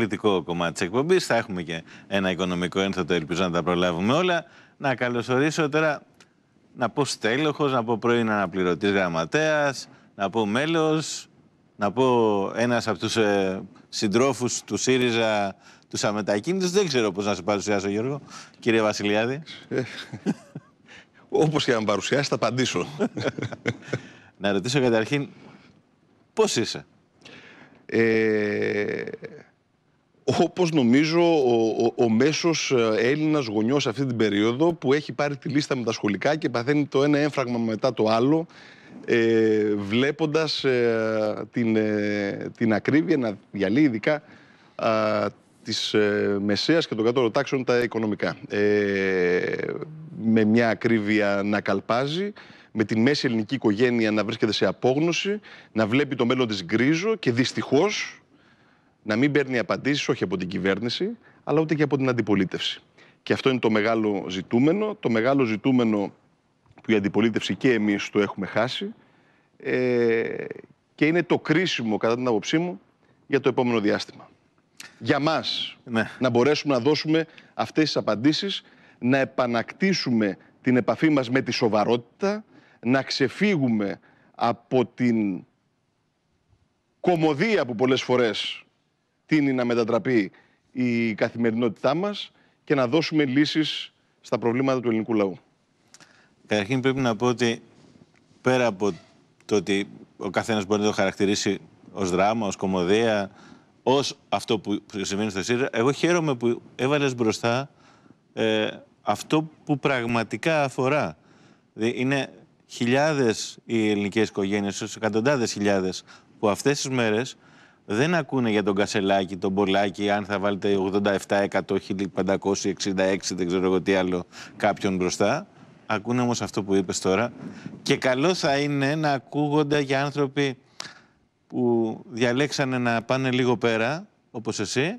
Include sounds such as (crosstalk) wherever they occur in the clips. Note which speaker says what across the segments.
Speaker 1: πολιτικό κομμάτι της εκπομπής. Θα έχουμε και ένα οικονομικό ένθετο, ελπίζω να τα προλάβουμε όλα. Να καλωσορίσω τώρα να πω στέλεχος, να πω πρώην αναπληρωτής γραμματέας, να πω μέλος, να πω ένας από τους ε, συντρόφους του ΣΥΡΙΖΑ, τους αμετακίνητους. Δεν ξέρω πώς να σε παρουσιάσω, Γιώργο. Κύριε Βασιλιάδη.
Speaker 2: Ε, όπως και να με παρουσιάσεις, θα απαντήσω. (laughs)
Speaker 1: να ρωτήσω καταρχήν, πώς είσαι;
Speaker 2: Ε, όπως νομίζω ο, ο, ο μέσος ε, Έλληνας γονιός αυτή την περίοδο που έχει πάρει τη λίστα με τα σχολικά και παθαίνει το ένα έμφραγμα μετά το άλλο ε, βλέποντας ε, την, ε, την ακρίβεια να διαλύει ειδικά ε, της ε, μεσαίας και των κατώτερων τάξεων τα οικονομικά. με μια ακρίβεια να καλπάζει, με την μέση ελληνική οικογένεια να βρίσκεται σε απόγνωση, να βλέπει το μέλλον της γκρίζο και δυστυχώς να μην παίρνει απαντήσεις όχι από την κυβέρνηση, αλλά ούτε και από την αντιπολίτευση. Και αυτό είναι το μεγάλο ζητούμενο. Το μεγάλο ζητούμενο που η αντιπολίτευση και εμείς το έχουμε χάσει ε, και είναι το κρίσιμο, κατά την άποψή μου, για το επόμενο διάστημα. Για μας, ναι. να μπορέσουμε να δώσουμε αυτές τις απαντήσεις, να επανακτήσουμε την επαφή μας με τη σοβαρότητα, να ξεφύγουμε από την κομμωδία που πολλές φορές τίνει να μετατραπεί η καθημερινότητά μας και να δώσουμε λύσεις στα προβλήματα του ελληνικού λαού.
Speaker 1: Καταρχήν πρέπει να πω ότι πέρα από το ότι ο καθένας μπορεί να το χαρακτηρίσει ως δράμα, ως κομμωδία, ως αυτό που συμβαίνει στο ΣΥΡΙΖΑ, εγώ χαίρομαι που έβαλες μπροστά ε, αυτό που πραγματικά αφορά. Δηλαδή είναι χιλιάδες οι ελληνικές οικογένειες, εκατοντάδες χιλιάδες, που αυτές τις μέρες δεν ακούνε για τον Κασελάκη, τον Πολάκη, αν θα βάλετε 87, 100, 1566, δεν ξέρω εγώ τι άλλο, κάποιον μπροστά. Ακούνε όμως αυτό που είπες τώρα. Και καλό θα είναι να ακούγονται για άνθρωποι που διαλέξανε να πάνε λίγο πέρα, όπως εσύ,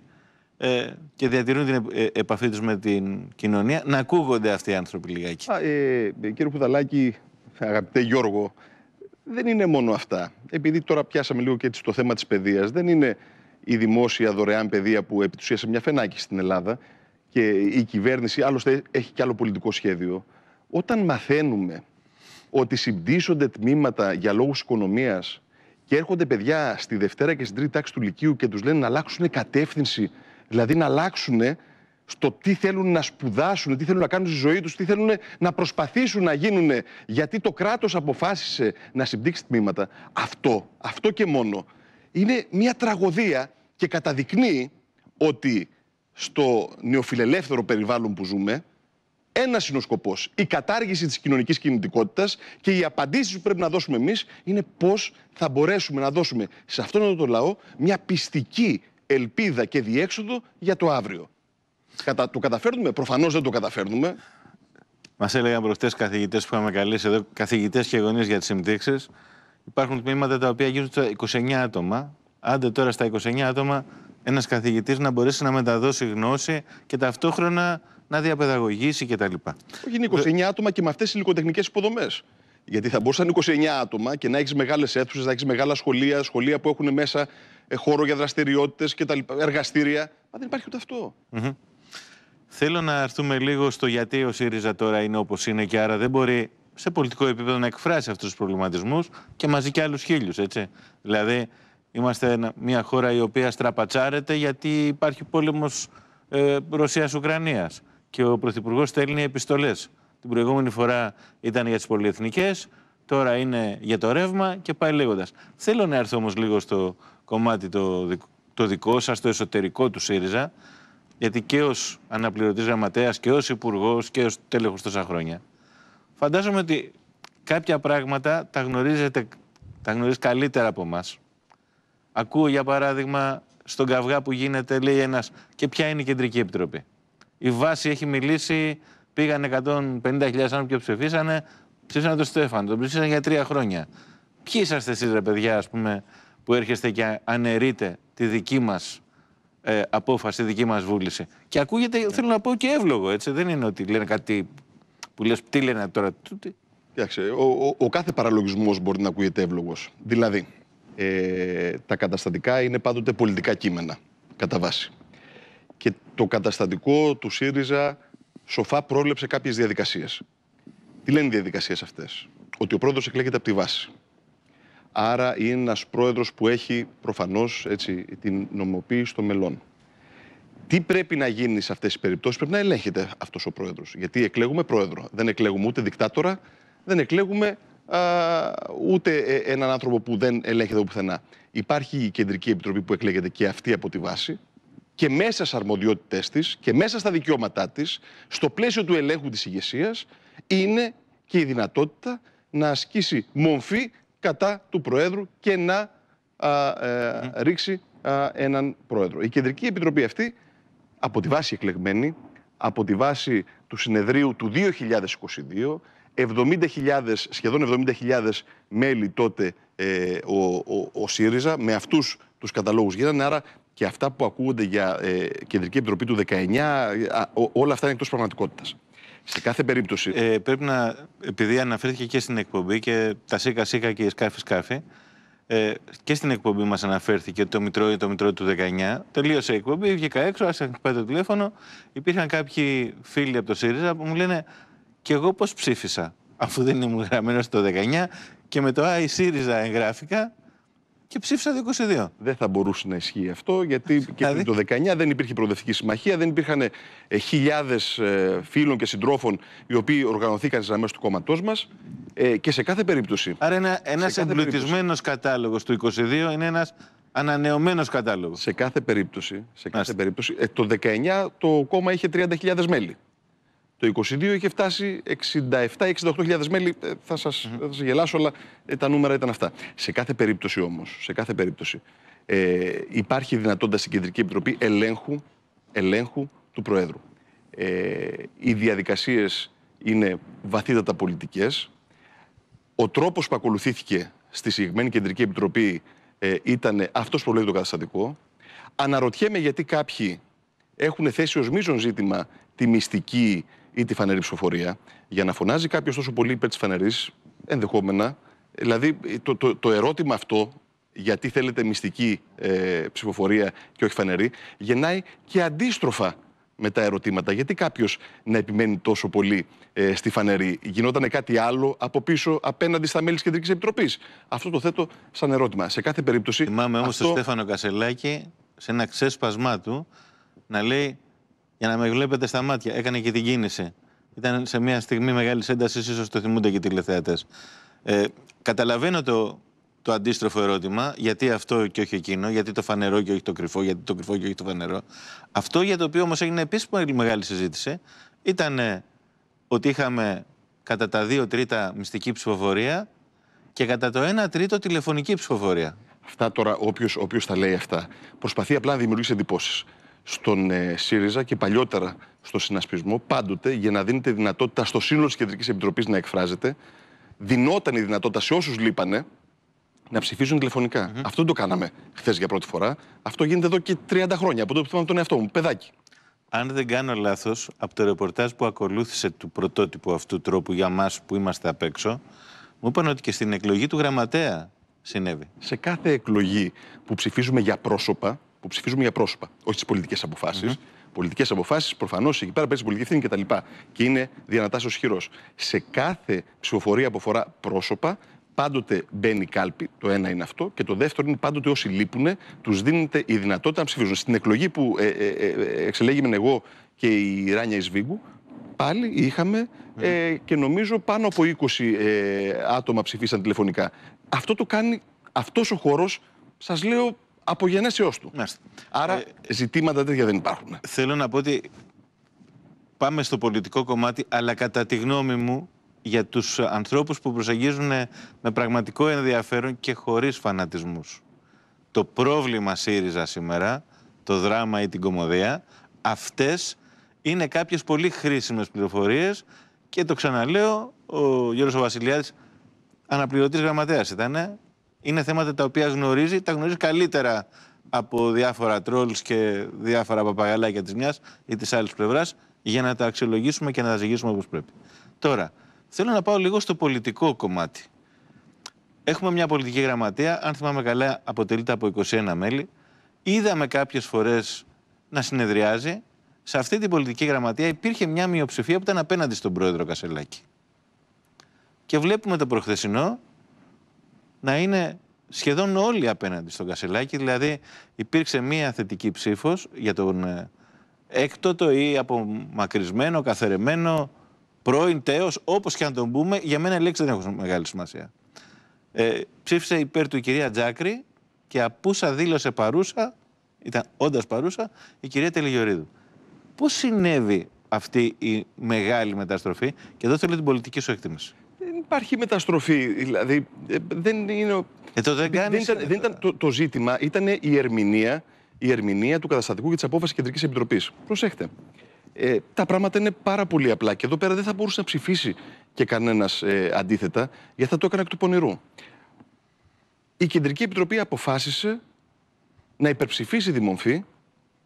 Speaker 1: ε, και διατηρούν την ε, επαφή τους με την κοινωνία, να ακούγονται αυτοί οι άνθρωποι λιγάκι.
Speaker 2: Α, ε, κύριε Πουδαλάκη, αγαπητέ Γιώργο, δεν είναι μόνο αυτά. Επειδή τώρα πιάσαμε λίγο και το θέμα της παιδείας, δεν είναι η δημόσια δωρεάν παιδεία που επιτουσίασε μια φενάκη στην Ελλάδα και η κυβέρνηση άλλωστε έχει και άλλο πολιτικό σχέδιο. Όταν μαθαίνουμε ότι συμπτύσσονται τμήματα για λόγους οικονομίας και έρχονται παιδιά στη Δευτέρα και στην Τρίτη τάξη του Λυκείου και τους λένε να αλλάξουν κατεύθυνση, δηλαδή να αλλάξουν στο τι θέλουν να σπουδάσουν, τι θέλουν να κάνουν στη ζωή τους, τι θέλουν να προσπαθήσουν να γίνουν, γιατί το κράτος αποφάσισε να συμπτύξει τμήματα. Αυτό, αυτό και μόνο, είναι μια τραγωδία και καταδεικνύει ότι στο νεοφιλελεύθερο περιβάλλον που ζούμε, ένας είναι ο σκοπός. Η κατάργηση της κοινωνικής κινητικότητας και οι απαντήσεις που πρέπει να δώσουμε εμείς είναι πώς θα μπορέσουμε να δώσουμε σε αυτόν τον λαό μια πιστική ελπίδα και διέξοδο για το αύριο. Κατα... Το καταφέρνουμε. Προφανώς δεν το καταφέρνουμε.
Speaker 1: Μας έλεγαν προχτές καθηγητές που είχαμε καλέσει εδώ, καθηγητές και γονείς για τις συμπτύξει. Υπάρχουν τμήματα τα οποία γίνονται στα 29 άτομα. Άντε τώρα στα 29 άτομα ένας καθηγητής να μπορέσει να μεταδώσει γνώση και ταυτόχρονα να διαπαιδαγωγήσει κτλ.
Speaker 2: Όχι, είναι 29 άτομα και με αυτές τις υλικοτεχνικές υποδομές. Γιατί θα μπορούσαν 29 άτομα και να έχεις μεγάλες αίθουσες, να έχεις μεγάλα σχολεία, σχολεία που έχουν μέσα ε, χώρο για δραστηριότητες και τα λοιπά, εργαστήρια. Μα δεν υπάρχει ούτε αυτό.
Speaker 1: Θέλω να έρθουμε λίγο στο γιατί ο ΣΥΡΙΖΑ τώρα είναι όπως είναι και άρα δεν μπορεί σε πολιτικό επίπεδο να εκφράσει αυτούς τους προβληματισμούς και μαζί και άλλους χίλιους, έτσι. Δηλαδή, είμαστε μια χώρα η οποία στραπατσάρεται γιατί υπάρχει πόλεμος ε, Ρωσίας-Ουκρανίας και ο Πρωθυπουργός στέλνει επιστολές. Την προηγούμενη φορά ήταν για τις πολυεθνικές, τώρα είναι για το ρεύμα και πάει λέγοντας. Θέλω να έρθω όμως λίγο στο κομμάτι το, το δικό σας, το εσωτερικό του ΣΥΡΙΖΑ, γιατί και ως αναπληρωτής γραμματέας και ως υπουργός και ως τέλεχος τόσα χρόνια, φαντάζομαι ότι κάποια πράγματα τα γνωρίζετε, τα γνωρίζεις καλύτερα από εμάς. Ακούω για παράδειγμα στον καυγά που γίνεται, λέει ένας, και ποια είναι η κεντρική επιτροπή; Η βάση έχει μιλήσει, πήγαν 150.000 άνθρωποι και ψηφίσανε, ψήφισαν τον Στέφανο, τον ψήφισαν για τρία χρόνια. Ποιοι είσαστε εσείς, ρε παιδιά, ας πούμε, που έρχεστε και αναιρείτε τη δική μας ε, απόφαση, δική μας βούληση. Και ακούγεται, θέλω να πω και εύλογο, έτσι. Δεν είναι ότι λένε κάτι που λες, τι λένε τώρα.
Speaker 2: Κοιτάξτε, ο, ο, ο, κάθε παραλογισμός μπορεί να ακούγεται εύλογος. Δηλαδή, ε, τα καταστατικά είναι πάντοτε πολιτικά κείμενα. κατά βάση. Και το καταστατικό του ΣΥΡΙΖΑ σοφά πρόλεψε κάποιες διαδικασίες. Τι λένε οι διαδικασίες αυτές; Ότι ο πρόεδρος εκλέγεται από τη βάση. Άρα είναι ένας πρόεδρος που έχει προφανώς έτσι, την νομοποίηση των μελών. Τι πρέπει να γίνει σε αυτές τις περιπτώσεις, πρέπει να ελέγχεται αυτός ο πρόεδρος. Γιατί εκλέγουμε πρόεδρο. Δεν εκλέγουμε ούτε δικτάτορα, δεν εκλέγουμε α, ούτε ε, έναν άνθρωπο που δεν ελέγχεται από πουθενά. Υπάρχει η Κεντρική Επιτροπή που εκλέγεται και αυτή από τη βάση και μέσα στις αρμοδιότητές της και μέσα στα δικαιώματά της, στο πλαίσιο του ελέγχου της ηγεσίας, είναι και η δυνατότητα να ασκήσει μομφή κατά του Προέδρου και να ε, ρίξει έναν Πρόεδρο. Η Κεντρική Επιτροπή αυτή, από τη βάση εκλεγμένη, από τη βάση του συνεδρίου του 2022, 70.000, σχεδόν 70.000 μέλη τότε ε, ο, ο, ο ΣΥΡΙΖΑ, με αυτούς τους καταλόγους γίνανε, άρα και αυτά που ακούγονται για ε, Κεντρική Επιτροπή του 19, όλα αυτά είναι εκτός πραγματικότητας. Σε κάθε περίπτωση.
Speaker 1: Ε, πρέπει να, επειδή αναφέρθηκε και στην εκπομπή και τα σίκα σίκα και η σκάφη σκάφη, ε, και στην εκπομπή μας αναφέρθηκε το Μητρό το Μητρό του 19. Τελείωσε η εκπομπή, βγήκα έξω, άσε πάει το τηλέφωνο. Υπήρχαν κάποιοι φίλοι από το ΣΥΡΙΖΑ που μου λένε και εγώ πώς ψήφισα, αφού δεν ήμουν γραμμένος το 19 και με το ΆΗ ΣΥΡΙΖΑ εγγράφηκα και ψήφισα το 22.
Speaker 2: Δεν θα μπορούσε να ισχύει αυτό, γιατί και δηλαδή; το 19 δεν υπήρχε προοδευτική συμμαχία, δεν υπήρχαν ε, χιλιάδες ε, φίλων και συντρόφων οι οποίοι οργανωθήκαν στις γραμμές του κόμματός μας. Ε, και σε κάθε περίπτωση.
Speaker 1: Άρα, ένα ένας εμπλουτισμένος κατάλογος του 22 είναι ένας ανανεωμένος κατάλογος.
Speaker 2: Σε κάθε περίπτωση. Σε κάθε περίπτωση ε, το 19 το κόμμα είχε 30.000 μέλη. Το 22 είχε φτάσει 67-68.000 μέλη. Ε, θα σας, mm σας γελάσω, αλλά ε, τα νούμερα ήταν αυτά. Σε κάθε περίπτωση όμως, σε κάθε περίπτωση, ε, υπάρχει δυνατότητα στην Κεντρική Επιτροπή ελέγχου, ελέγχου του Προέδρου. Ε, οι διαδικασίες είναι βαθύτατα πολιτικές. Ο τρόπος που ακολουθήθηκε στη συγκεκριμένη Κεντρική Επιτροπή ε, ήταν αυτός που λέει το καταστατικό. Αναρωτιέμαι γιατί κάποιοι έχουν θέσει ως μείζον ζήτημα τη μυστική ή τη φανερή ψηφοφορία. Για να φωνάζει κάποιος τόσο πολύ υπέρ της φανερής, ενδεχόμενα. Δηλαδή, το, το, το ερώτημα αυτό, γιατί θέλετε μυστική ε, ψηφοφορία και όχι φανερή, γεννάει και αντίστροφα με τα ερωτήματα. Γιατί κάποιος να επιμένει τόσο πολύ ε, στη φανερή, γινόταν κάτι άλλο από πίσω απέναντι στα μέλη της Κεντρικής Επιτροπής; Αυτό το θέτω σαν ερώτημα. Σε κάθε περίπτωση.
Speaker 1: Θυμάμαι όμως τον Στέφανο Κασελάκη σε ένα ξέσπασμά του να λέει για να με βλέπετε στα μάτια. Έκανε και την κίνηση. Ήταν σε μια στιγμή μεγάλης έντασης, ίσως το θυμούνται και οι τηλεθεατές. Ε, καταλαβαίνω το, το αντίστροφο ερώτημα, γιατί αυτό και όχι εκείνο, γιατί το φανερό και όχι το κρυφό, γιατί το κρυφό και όχι το φανερό. Αυτό για το οποίο όμως έγινε επίση πολύ μεγάλη συζήτηση ήταν ότι είχαμε κατά τα δύο τρίτα μυστική ψηφοφορία και κατά το ένα τρίτο τηλεφωνική ψηφοφορία.
Speaker 2: Αυτά τώρα, όποιος τα λέει αυτά, προσπαθεί απλά να δημιουργήσει εντυπώσεις στον ε, ΣΥΡΙΖΑ και παλιότερα στο συνασπισμό, πάντοτε για να δίνεται δυνατότητα στο σύνολο της Κεντρικής Επιτροπής να εκφράζεται, δινόταν η δυνατότητα σε όσους λείπανε να ψηφίζουν τηλεφωνικά. Mm-hmm. Αυτό δεν το κάναμε χθες για πρώτη φορά. Αυτό γίνεται εδώ και 30 χρόνια. Από τότε που θυμάμαι τον εαυτό μου, παιδάκι.
Speaker 1: Αν δεν κάνω λάθος, από το ρεπορτάζ που ακολούθησε του πρωτότυπου αυτού τρόπου για εμά που είμαστε απ' έξω, μου είπαν ότι και στην εκλογή του γραμματέα συνέβη.
Speaker 2: Σε κάθε εκλογή που ψηφίζουμε για πρόσωπα, που ψηφίζουμε για πρόσωπα, όχι τι πολιτικές αποφάσεις. Mm-hmm. Πολιτικές αποφάσεις, προφανώς εκεί πέρα παίζει πολιτική ευθύνη κτλ. Και, και είναι διανατάσσεως χειρός. Σε κάθε ψηφοφορία που αφορά πρόσωπα, πάντοτε μπαίνει κάλπη. Το ένα είναι αυτό. Και το δεύτερο είναι πάντοτε όσοι λείπουν, τους δίνεται η δυνατότητα να ψηφίζουν. Στην εκλογή που ε, ε, ε, εξελέγημεν εγώ και η Ράνια Ισβίγκου, πάλι είχαμε ε, και νομίζω πάνω από 20 ε, άτομα ψηφίσαν τηλεφωνικά. Αυτό το κάνει, αυτός ο χώρος, σας λέω, από γενέσεώς του. Άρα ε, ζητήματα τέτοια δεν υπάρχουν.
Speaker 1: Θέλω να πω ότι πάμε στο πολιτικό κομμάτι, αλλά κατά τη γνώμη μου για τους ανθρώπους που προσεγγίζουν με πραγματικό ενδιαφέρον και χωρίς φανατισμούς. Το πρόβλημα ΣΥΡΙΖΑ σήμερα, το δράμα ή την κομμωδία, αυτές είναι κάποιες πολύ χρήσιμες πληροφορίες και το ξαναλέω, ο Γιώργος Βασιλιάδης αναπληρωτής γραμματέας ήταν, είναι θέματα τα οποία γνωρίζει, τα γνωρίζει καλύτερα από διάφορα τρόλς και διάφορα παπαγαλάκια της μιας ή της άλλης πλευράς για να τα αξιολογήσουμε και να τα ζυγίσουμε όπως πρέπει. Τώρα, θέλω να πάω λίγο στο πολιτικό κομμάτι. Έχουμε μια πολιτική γραμματεία, αν θυμάμαι καλά, αποτελείται από 21 μέλη είδαμε κάποιες φορές να συνεδριάζει. Σε αυτή την πολιτική γραμματεία υπήρχε μια μειοψηφία που ήταν απέναντι στον πρόεδρο Κασελάκη. Και βλέπουμε το προχθεσινό να είναι σχεδόν όλοι απέναντι στον Κασελάκη. Δηλαδή υπήρξε μια θετική ψήφος για τον ε, έκτοτο ή απομακρυσμένο, καθερεμένο, πρώην τέος, όπως και αν τον πούμε, για μένα η λέξη δεν έχουν μεγάλη σημασία. Ε, ψήφισε υπέρ του η κυρία Τζάκρη και απούσα δήλωσε παρούσα, ήταν όντας παρούσα, η κυρία Τελιγιορίδου. Πώς συνέβη αυτή η μεγάλη μεταστροφή; Και εδώ θέλω την πολιτική σου εκτίμηση.
Speaker 2: Δεν υπάρχει μεταστροφή. Δηλαδή, ε, δεν είναι.
Speaker 1: Ε, το δεν,
Speaker 2: δεν, ήταν, δεν ήταν το, το ζήτημα, ήταν η ερμηνεία, η ερμηνεία του καταστατικού και της απόφασης Κεντρικής Επιτροπής. Προσέχτε. Ε, τα πράγματα είναι πάρα πολύ απλά και εδώ πέρα δεν θα μπορούσε να ψηφίσει και κανένας ε, αντίθετα, γιατί θα το έκανε εκ του πονηρού. Η Κεντρική Επιτροπή αποφάσισε να υπερψηφίσει τη μομφή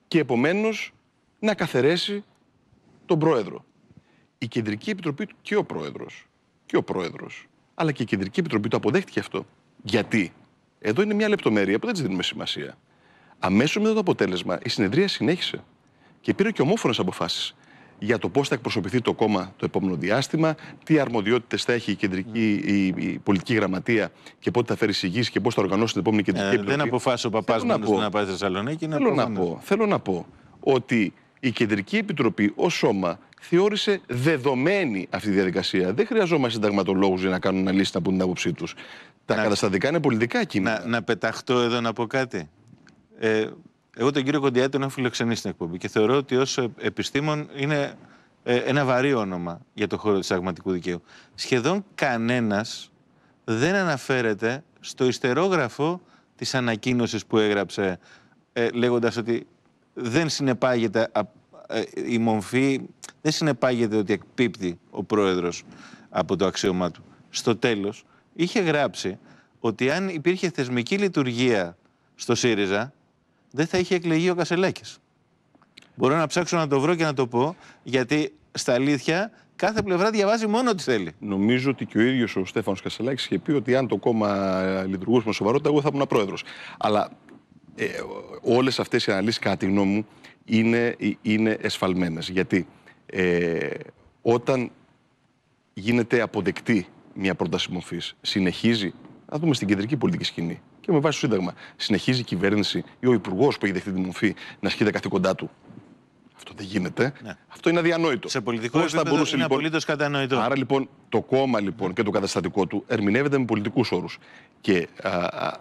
Speaker 2: και επομένως να καθαιρέσει τον πρόεδρο. Η Κεντρική Επιτροπή και ο πρόεδρος και ο πρόεδρος, αλλά και η Κεντρική Επιτροπή το αποδέχτηκε αυτό. Γιατί, εδώ είναι μια λεπτομέρεια που δεν της δίνουμε σημασία. Αμέσως μετά το αποτέλεσμα, η συνεδρία συνέχισε και πήρε και ομόφωνες αποφάσεις για το πώς θα εκπροσωπηθεί το κόμμα το επόμενο διάστημα, τι αρμοδιότητες θα έχει η, κεντρική, η, η πολιτική γραμματεία και πότε θα φέρει συγγύηση και πώς θα οργανώσει την επόμενη κεντρική
Speaker 1: ε, επιτροπή. Δεν αποφάσισε ο παπάς να, να πάει στη Θεσσαλονίκη.
Speaker 2: Θέλω να, πω, θέλω να πω ότι η Κεντρική Επιτροπή ως σώμα θεώρησε δεδομένη αυτή τη διαδικασία. Δεν χρειαζόμαστε συνταγματολόγους για να κάνουν αναλύσει να πούν την άποψή τους. Τα να... καταστατικά είναι πολιτικά κείμενα.
Speaker 1: Να, να πεταχτώ εδώ να πω κάτι. Ε, εγώ τον κύριο Κοντιάτη τον έχω φιλοξενήσει στην εκπομπή και θεωρώ ότι ως επιστήμον είναι ε, ένα βαρύ όνομα για το χώρο του συνταγματικού δικαίου. Σχεδόν κανένας δεν αναφέρεται στο ιστερόγραφο της ανακοίνωσης που έγραψε ε, λέγοντας ότι δεν συνεπάγεται ε, η μομφή δεν συνεπάγεται ότι εκπίπτει ο πρόεδρος από το αξίωμά του. Στο τέλος, είχε γράψει ότι αν υπήρχε θεσμική λειτουργία στο ΣΥΡΙΖΑ, δεν θα είχε εκλεγεί ο Κασελάκης. Μπορώ να ψάξω να το βρω και να το πω, γιατί στα αλήθεια κάθε πλευρά διαβάζει μόνο ό,τι θέλει.
Speaker 2: Νομίζω ότι και ο ίδιος ο Στέφανος Κασελάκης είχε πει ότι αν το κόμμα λειτουργούσε με σοβαρότητα, εγώ θα ήμουν πρόεδρος. Αλλά ε, όλες αυτές οι αναλύσεις, κατά τη γνώμη μου, είναι, είναι εσφαλμένες. Γιατί ε, όταν γίνεται αποδεκτή μια πρόταση μορφής, συνεχίζει, να δούμε στην κεντρική πολιτική σκηνή και με βάση το Σύνταγμα, συνεχίζει η κυβέρνηση ή ο υπουργός που έχει δεχτεί τη μορφή να ασκεί τα καθήκοντά του. Αυτό δεν γίνεται. Ναι. Αυτό είναι αδιανόητο.
Speaker 1: Σε πολιτικό Πώς επίπεδο είναι λοιπόν... απολύτως κατανοητό.
Speaker 2: Άρα λοιπόν το κόμμα λοιπόν και το καταστατικό του ερμηνεύεται με πολιτικούς όρους. Και α, α,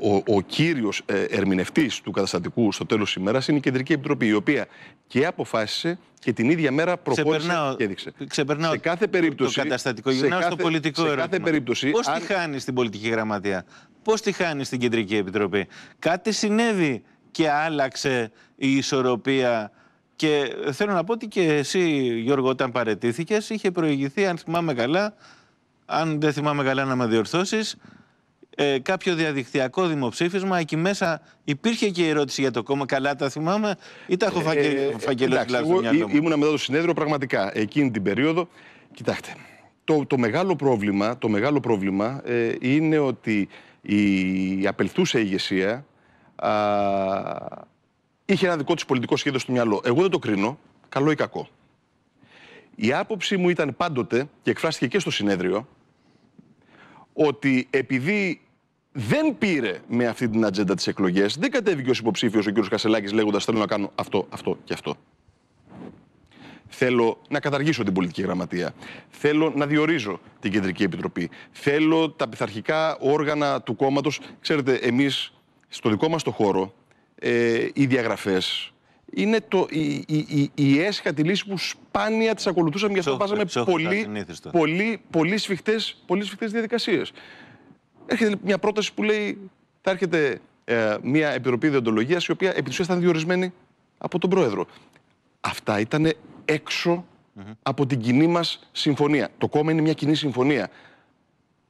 Speaker 2: ο, ο κύριος ε, ερμηνευτής του καταστατικού στο τέλος της ημέρας είναι η Κεντρική Επιτροπή, η οποία και αποφάσισε και την ίδια μέρα προχώρησε και έδειξε.
Speaker 1: Ξεπερνάω σε κάθε περίπτωση, το καταστατικό, γυρνάω στο πολιτικό
Speaker 2: σε Κάθε περίπτωση,
Speaker 1: Πώς αν... τη χάνει στην πολιτική γραμματεία, πώς τη χάνει στην Κεντρική Επιτροπή; Κάτι συνέβη και άλλαξε η ισορροπία και θέλω να πω ότι και εσύ Γιώργο όταν παρετήθηκες είχε προηγηθεί αν θυμάμαι καλά αν δεν θυμάμαι καλά να με διορθώσεις ε, κάποιο διαδικτυακό δημοψήφισμα. Εκεί μέσα υπήρχε και η ερώτηση για το κόμμα. Καλά τα θυμάμαι, ή τα έχω φαγγελώσει
Speaker 2: τουλάχιστον Εγώ ήμουνα μετά το συνέδριο πραγματικά εκείνη την περίοδο. Κοιτάξτε, το, το μεγάλο πρόβλημα, το μεγάλο πρόβλημα ε, είναι ότι η απελθούσα ηγεσία α, είχε ένα δικό της πολιτικό σχέδιο στο μυαλό. Εγώ δεν το κρίνω, καλό ή κακό. Η άποψή μου ήταν πάντοτε, και εκφράστηκε και στο συνέδριο, ότι επειδή δεν πήρε με αυτή την ατζέντα τις εκλογές, δεν κατέβηκε ως υποψήφιος ο κ. Κασελάκης λέγοντας Θέλω να κάνω αυτό, αυτό και αυτό. Θέλω να καταργήσω την πολιτική γραμματεία. Θέλω να διορίζω την Κεντρική Επιτροπή. Θέλω τα πειθαρχικά όργανα του κόμματος. Ξέρετε, εμείς στο δικό μας το χώρο, ε, οι διαγραφές είναι το, η, η, η, έσχατη λύση που σπάνια τις ακολουθούσαμε γιατί βάζαμε πολύ, πολύ, πολύ, σφιχτές, πολύ σφιχτές διαδικασίες. Έρχεται μια πρόταση που λέει θα έρχεται ε, μια επιτροπή διοντολογίας η οποία επί της ήταν διορισμένη από τον πρόεδρο. Αυτά ήταν από την κοινή μας συμφωνία. Το κόμμα είναι μια κοινή συμφωνία.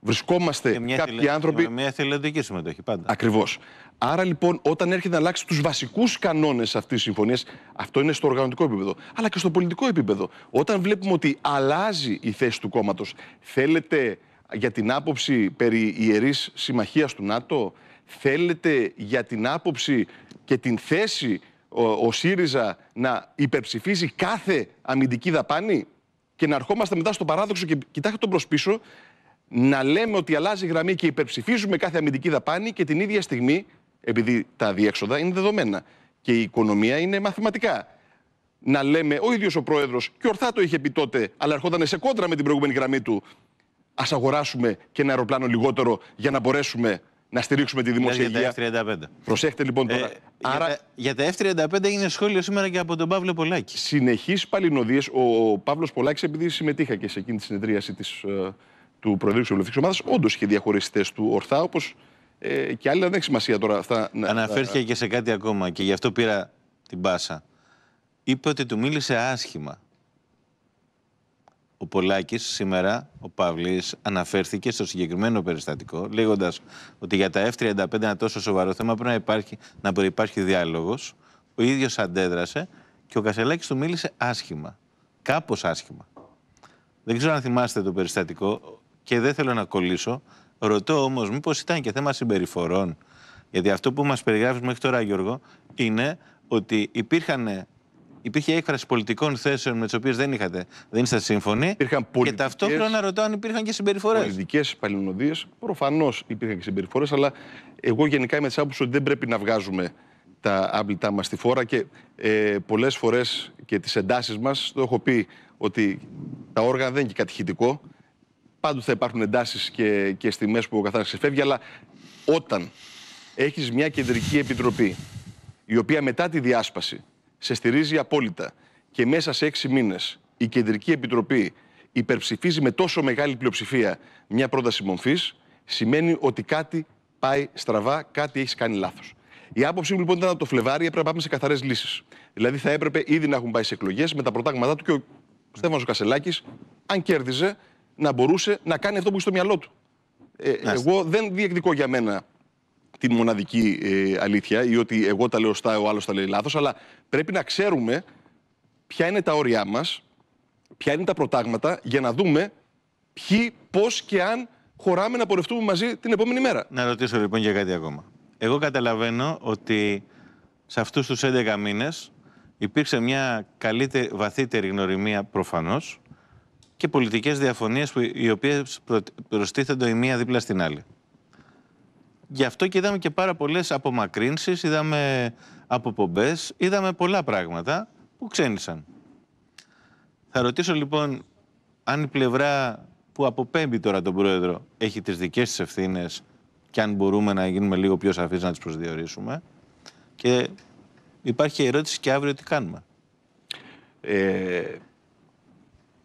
Speaker 2: Βρισκόμαστε
Speaker 1: μια
Speaker 2: κάποιοι άνθρωποι.
Speaker 1: Μια θελοντική συμμετοχή πάντα.
Speaker 2: Ακριβώς. Άρα λοιπόν, όταν έρχεται να αλλάξει τους βασικούς κανόνες αυτής της συμφωνίας, αυτό είναι στο οργανωτικό επίπεδο, αλλά και στο πολιτικό επίπεδο. Όταν βλέπουμε ότι αλλάζει η θέση του κόμματος, θέλετε για την άποψη περί ιερής συμμαχίας του ΝΑΤΟ, θέλετε για την άποψη και την θέση ο, ο ΣΥΡΙΖΑ να υπερψηφίζει κάθε αμυντική δαπάνη; Και να ερχόμαστε μετά στο παράδοξο και κοιτάξτε τον προς πίσω να λέμε ότι αλλάζει γραμμή και υπερψηφίζουμε κάθε αμυντική δαπάνη και την ίδια στιγμή, επειδή τα διέξοδα είναι δεδομένα και η οικονομία είναι μαθηματικά. Να λέμε, ο ίδιος ο πρόεδρος, και ορθά το είχε πει τότε, αλλά ερχόταν σε κόντρα με την προηγούμενη γραμμή του, ας αγοράσουμε και ένα αεροπλάνο λιγότερο για να μπορέσουμε να στηρίξουμε τη δημόσια
Speaker 1: για
Speaker 2: υγεία.
Speaker 1: Τα F-35.
Speaker 2: Προσέχετε λοιπόν τώρα.
Speaker 1: Ε, Άρα... Για τα, για τα F-35 έγινε σχόλιο σήμερα και από τον Παύλο Πολάκη.
Speaker 2: Συνεχείς παλινοδίες. Ο Παύλος Πολάκης, επειδή συμμετείχα και σε εκείνη τη συνεδρίαση της, ε, του Προεδρείου της Κοινοβουλευτικής Ομάδας, όντως είχε διαχωρίσει του ορθά, όπως ε, και άλλοι δεν έχει σημασία τώρα αυτά.
Speaker 1: Αναφέρθηκε και σε κάτι ακόμα και γι' αυτό πήρα την πάσα. Είπε ότι του μίλησε άσχημα. Ο Πολάκης σήμερα, ο Παύλης, αναφέρθηκε στο συγκεκριμένο περιστατικό, λέγοντας ότι για τα F-35 ένα τόσο σοβαρό θέμα πρέπει να υπάρχει, να υπάρχει διάλογος. Ο ίδιος αντέδρασε και ο Κασελάκης του μίλησε άσχημα. Κάπως άσχημα. Δεν ξέρω αν θυμάστε το περιστατικό και δεν θέλω να κολλήσω. Ρωτώ όμως, μήπως ήταν και θέμα συμπεριφορών. Γιατί αυτό που μας περιγράφεις μέχρι τώρα, Γιώργο, είναι ότι υπήρχαν υπήρχε έκφραση πολιτικών θέσεων με τις οποίες δεν, είχατε, δεν είστε σύμφωνοι. και ταυτόχρονα ρωτώ αν υπήρχαν και συμπεριφορές.
Speaker 2: Πολιτικές παλινοδίε. Προφανώς υπήρχαν και συμπεριφορές, αλλά εγώ γενικά είμαι της άποψης ότι δεν πρέπει να βγάζουμε τα άμπλητά μας στη φόρα και ε, πολλές φορές και τις εντάσεις μας, το έχω πει ότι τα όργανα δεν είναι και κατηχητικό. Πάντοτε θα υπάρχουν εντάσεις και, και στιγμές που ο καθένας ξεφεύγει, αλλά όταν έχεις μια κεντρική επιτροπή η οποία μετά τη διάσπαση σε στηρίζει απόλυτα και μέσα σε έξι μήνες η Κεντρική Επιτροπή υπερψηφίζει με τόσο μεγάλη πλειοψηφία μια πρόταση μορφής, σημαίνει ότι κάτι πάει στραβά, κάτι έχεις κάνει λάθος. Η άποψή μου λοιπόν ήταν ότι το Φλεβάρι έπρεπε να πάμε σε καθαρές λύσεις. Δηλαδή θα έπρεπε ήδη να έχουν πάει σε εκλογές με τα προτάγματά του και ο Στέφανος Κασελάκης, αν κέρδιζε, να μπορούσε να κάνει αυτό που έχει στο μυαλό του. Ε, εγώ δεν διεκδικώ για μένα την μοναδική ε, αλήθεια ή ότι εγώ τα λέω στα, ο άλλος τα λέει λάθος, αλλά πρέπει να ξέρουμε ποια είναι τα όρια μας, ποια είναι τα προτάγματα για να δούμε ποιοι, πώς και αν χωράμε να πορευτούμε μαζί την επόμενη μέρα.
Speaker 1: Να ρωτήσω λοιπόν για κάτι ακόμα. Εγώ καταλαβαίνω ότι σε αυτούς τους 11 μήνες υπήρξε μια καλύτερη, βαθύτερη γνωριμία προφανώς και πολιτικές διαφωνίες που, οι οποίες προστίθενται η μία δίπλα στην άλλη. Γι' αυτό και είδαμε και πάρα πολλές απομακρύνσεις, είδαμε αποπομπές, είδαμε πολλά πράγματα που ξένησαν. Θα ρωτήσω λοιπόν αν η πλευρά που αποπέμπει τώρα τον Πρόεδρο έχει τις δικές της ευθύνες και αν μπορούμε να γίνουμε λίγο πιο σαφείς να τις προσδιορίσουμε. Και υπάρχει ερώτηση και αύριο τι κάνουμε.
Speaker 2: Ε,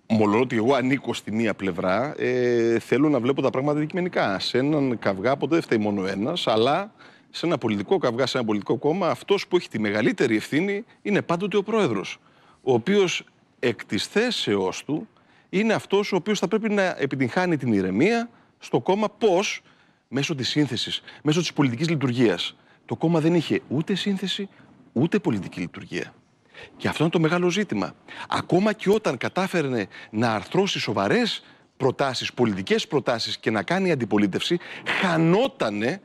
Speaker 2: Μολό ότι εγώ ανήκω στη μία πλευρά, ε, θέλω να βλέπω τα πράγματα δικημενικά. Σε έναν καυγά ποτέ δεν φταίει μόνο ένας, αλλά σε ένα πολιτικό καυγά, σε ένα πολιτικό κόμμα, αυτός που έχει τη μεγαλύτερη ευθύνη είναι πάντοτε ο πρόεδρος. Ο οποίος εκ της θέσεώς του είναι αυτός ο οποίος θα πρέπει να επιτυγχάνει την ηρεμία στο κόμμα. Πώς, μέσω της σύνθεσης, μέσω της πολιτικής λειτουργίας. Το κόμμα δεν είχε ούτε σύνθεση, ούτε πολιτική λειτουργία. Και αυτό είναι το μεγάλο ζήτημα. Ακόμα και όταν κατάφερνε να αρθρώσει σοβαρές προτάσεις, πολιτικές προτάσεις και να κάνει αντιπολίτευση, χανότανε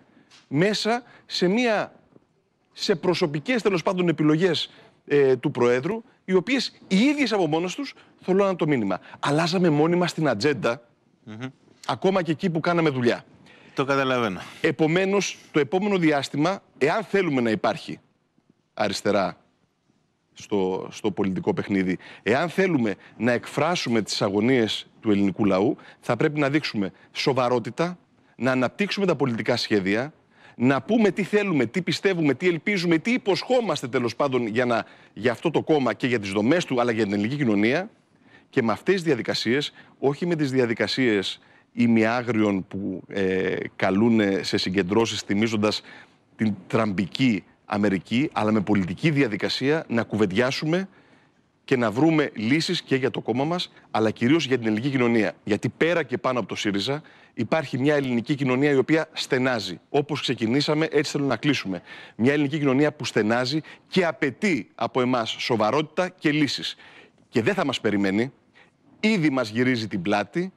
Speaker 2: μέσα σε μια σε προσωπικές τέλος πάντων επιλογές ε, του Προέδρου, οι οποίες οι ίδιες από μόνος τους θολώναν το μήνυμα. Αλλάζαμε μόνιμα στην ατζεντα ακόμα και εκεί που κάναμε δουλειά.
Speaker 1: Το καταλαβαίνω.
Speaker 2: Επομένως, το επόμενο διάστημα, εάν θέλουμε να υπάρχει αριστερά στο, στο πολιτικό παιχνίδι. Εάν θέλουμε να εκφράσουμε τις αγωνίες του ελληνικού λαού, θα πρέπει να δείξουμε σοβαρότητα, να αναπτύξουμε τα πολιτικά σχέδια, να πούμε τι θέλουμε, τι πιστεύουμε, τι ελπίζουμε, τι υποσχόμαστε τέλος πάντων για, να, για αυτό το κόμμα και για τις δομές του, αλλά για την ελληνική κοινωνία. Και με αυτές τις διαδικασίες, όχι με τις διαδικασίες ημιάγριων που ε, καλούν σε συγκεντρώσεις θυμίζοντας την τραμπική Αμερική, αλλά με πολιτική διαδικασία να κουβεντιάσουμε και να βρούμε λύσεις και για το κόμμα μας, αλλά κυρίως για την ελληνική κοινωνία. Γιατί πέρα και πάνω από το ΣΥΡΙΖΑ υπάρχει μια ελληνική κοινωνία η οποία στενάζει. Όπως ξεκινήσαμε, έτσι θέλω να κλείσουμε. Μια ελληνική κοινωνία που στενάζει και απαιτεί από εμάς σοβαρότητα και λύσεις. Και δεν θα μας περιμένει. Ήδη μας γυρίζει την πλάτη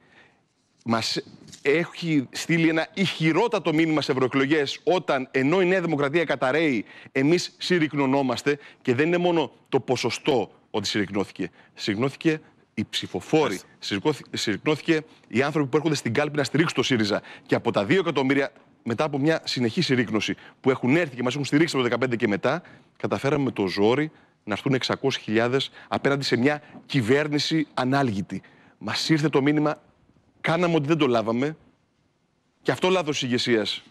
Speaker 2: μας έχει στείλει ένα ηχηρότατο μήνυμα σε ευρωεκλογές όταν ενώ η Νέα Δημοκρατία καταραίει, εμείς συρρυκνωνόμαστε και δεν είναι μόνο το ποσοστό ότι συρρυκνώθηκε. Συρρυκνώθηκε οι ψηφοφόροι, συρρυκνώθηκε οι άνθρωποι που έρχονται στην κάλπη να στηρίξουν το ΣΥΡΙΖΑ. Και από τα 2 εκατομμύρια, μετά από μια συνεχή συρρήκνωση που έχουν έρθει και μας έχουν στηρίξει από το 2015 και μετά, καταφέραμε με το ζόρι να έρθουν 600.000 απέναντι σε μια κυβέρνηση ανάλγητη. Μας ήρθε το μήνυμα Κάναμε ότι δεν το λάβαμε και αυτό λάθος ηγεσίας.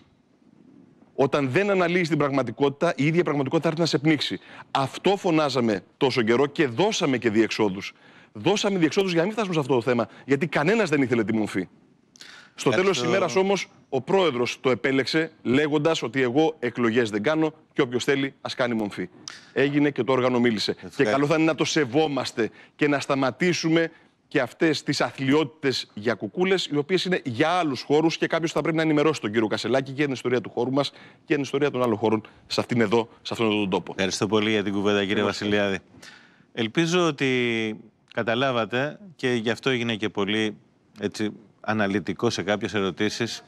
Speaker 2: Όταν δεν αναλύεις την πραγματικότητα, η ίδια πραγματικότητα θα έρθει να σε πνίξει. Αυτό φωνάζαμε τόσο καιρό και δώσαμε και διεξόδους. Δώσαμε διεξόδους για να μην φτάσουμε σε αυτό το θέμα. Γιατί κανένας δεν ήθελε τη μορφή. Στο τέλος της ημέρας όμως, ο πρόεδρος το επέλεξε λέγοντας ότι εγώ εκλογές δεν κάνω και όποιος θέλει ας κάνει μορφή. Έγινε και το όργανο μίλησε. Και καλό θα είναι να το σεβόμαστε και να σταματήσουμε και αυτές τις αθλειότητες για κουκούλες, οι οποίες είναι για άλλους χώρους και κάποιος θα πρέπει να ενημερώσει τον κύριο Κασελάκη και την ιστορία του χώρου μας και την ιστορία των άλλων χώρων σε αυτήν εδώ, σε αυτόν τον τόπο.
Speaker 1: Ευχαριστώ πολύ για την κουβέντα, κύριε Βασιλιάδη. Ελπίζω ότι καταλάβατε και γι' αυτό έγινε και πολύ έτσι, αναλυτικό σε κάποιες ερωτήσεις